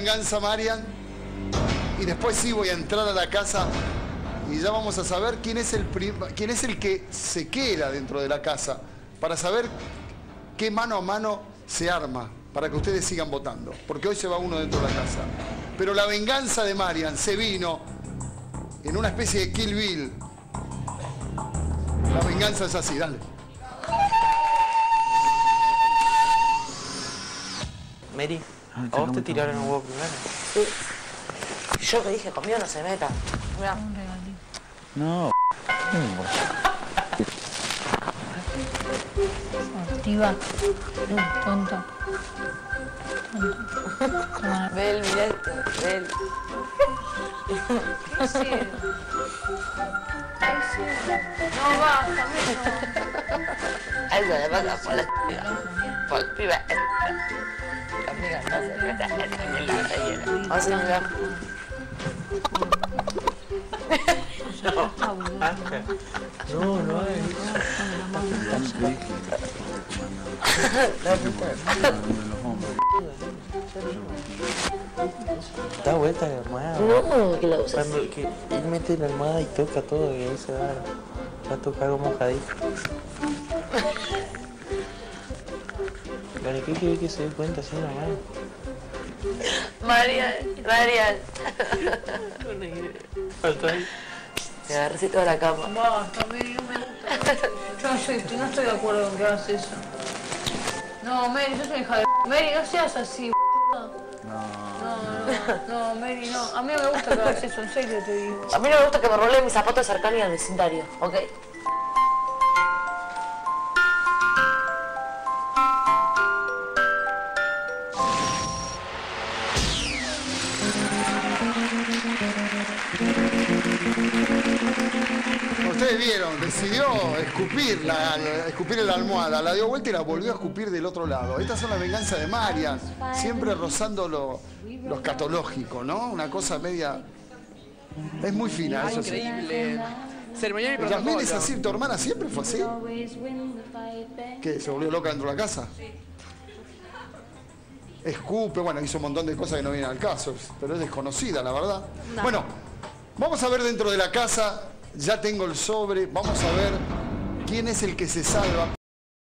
venganza, Marian. Y después sí voy a entrar a la casa y ya vamos a saber quién es el, quién es el que se queda dentro de la casa. Para saber qué mano a mano se arma para que ustedes sigan votando. Porque hoy se va uno dentro de la casa. Pero la venganza de Marian se vino en una especie de Kill Bill. La venganza es así, dale. Mary, ¿a vos te tiraron un huevo primero? Yo que dije, conmigo no se meta. Mirá. No. Activa. Tonto. Bel, mirá esto. Bel. No, basta, Algo de vaca por la piba. La amiga no No, no. Da vuelta la almohada. No, que la usas. Cuando que él mete la almohada y toca todo y ahí se va, va a tocar como mojadito. ¿Para qué quiere que se dé cuenta así nomás? Marian, Marian. Me agarré así toda la cama. Basta, Mary, no me gusta. Yo no, soy, no estoy de acuerdo con que hagas eso. No, Mary, sos una hija de... Mary, no seas así, b****. No, no, no, Mary, no. A mí no me gusta que hagas eso, en serio te digo. A mí no me gusta que me roleen mis zapatos cercanos al vecindario, ¿ok? Ustedes vieron, decidió escupir la, escupir la almohada, la dio vuelta y la volvió a escupir del otro lado. Estas son las venganzas de Marian, siempre rozando lo, lo escatológico, ¿no? Una cosa media. Es muy fina, eso sí. Increíble. Ceremonia y Yasmín protocolo. es así, tu hermana siempre fue así. ¿Qué? ¿Se volvió loca dentro de la casa? Escupe, bueno, hizo un montón de cosas que no vienen al caso, pero es desconocida, la verdad. Bueno, vamos a ver dentro de la casa, ya tengo el sobre, vamos a ver quién es el que se salva.